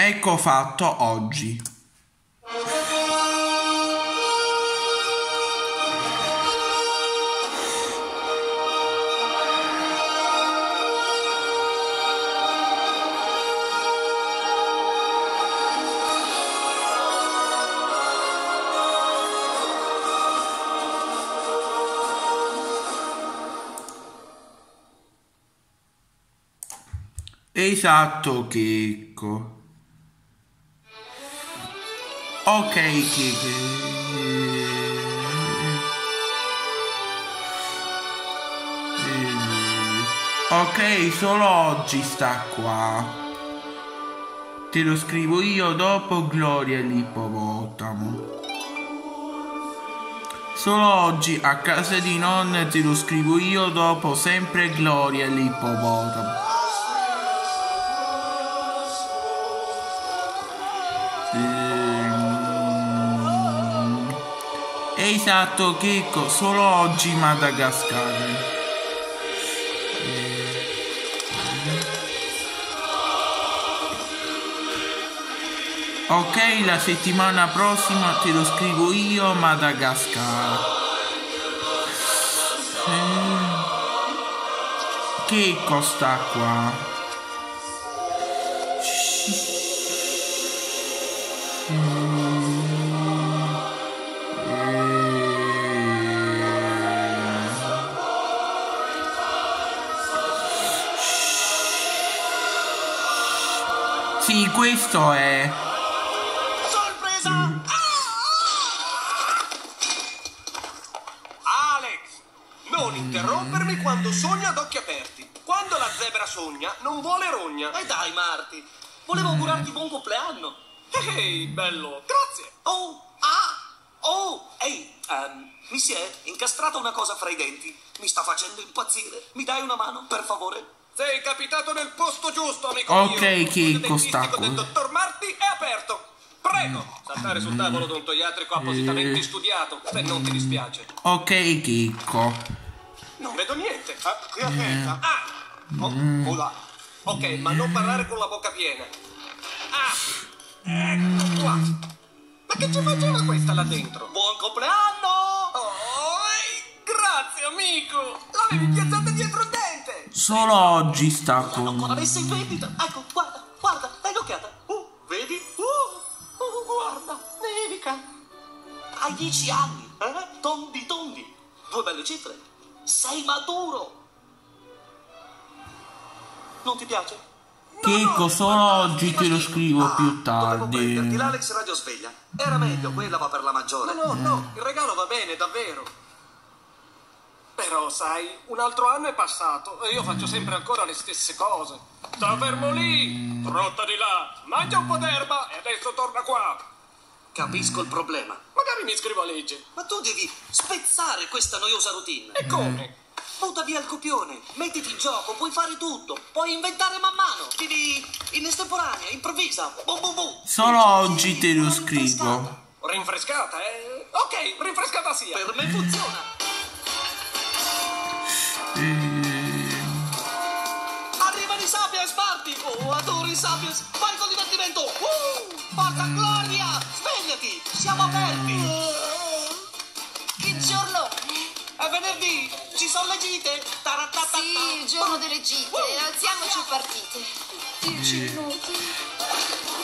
Ecco fatto oggi. Esatto, Checco. Ok, Checco. Ok, solo oggi sta qua. Te lo scrivo io dopo Gloria l'ippopotamo. Solo oggi a casa di nonna te lo scrivo io dopo sempre Gloria l'ippopotamo. Ehm, Esatto, Checco, solo oggi Madagascar. Ok, la settimana prossima te lo scrivo io, Madagascar. Eh, Che costa qua? Sì, questo è... Sorpresa! Mm. Alex, non interrompermi quando sogno ad occhi aperti. Quando la zebra sogna, non vuole rogna. E dai, Marti, volevo augurarti buon compleanno. Ehi, bello, grazie. Oh, ah, oh, ehi, ehm, mi si è incastrata una cosa fra i denti. Mi sta facendo impazzire. Mi dai una mano, per favore? Sei capitato nel posto giusto, amico Ok, mio. che Lo studio costa dentistico del dottor Marti è aperto. Prego, saltare sul tavolo odontoiatrico appositamente Eh. studiato, se non ti dispiace. Ok, Chicco. Non vedo niente. Ah, qui aperta. Ah! Oh, oh là. Ok, ma non parlare con la bocca piena. Ah! Ecco qua. Ma che ci faceva questa là dentro? Buon compleanno! Oh, grazie, amico! L'avevi piazzata dietro il! Solo oggi sta con... messa in vendita. Ecco, guarda, guarda, dai un'occhiata. Uh, vedi? Uh, uh, guarda, nevica. Hai dieci anni, eh? Tondi, tondi. Due belle cifre. Sei maturo. Non ti piace? Chicco, solo oggi te lo scrivo più Ah, prenderti tardi. l'Alex Radio Sveglia. Era meglio, quella va per la maggiore. No, no, no, il regalo va bene, davvero. Però, sai, un altro anno è passato e io faccio sempre ancora le stesse cose. Sta fermo lì, trotta di là, mangia un po' d'erba e adesso torna qua. Capisco il problema. Magari mi iscrivo a legge. Ma tu devi spezzare questa noiosa routine. E come? Butta via il copione, mettiti in gioco, puoi fare tutto, puoi inventare man mano. Vivi in estemporanea, improvvisa. Boom, boom, boom. Solo oggi te lo scrivo. rinfrescata. Rinfrescata, eh? Ok, rinfrescata sia. Per me funziona. Arrivano i Sapiens, Marti! Oh, adoro i Sapiens! Vai con divertimento! Uh, forza Gloria! Svegliati! Siamo aperti! Che giorno? È venerdì! Ci sono le gite! Taratatata. Sì, il giorno delle gite. Alziamoci e partite. Dieci minuti.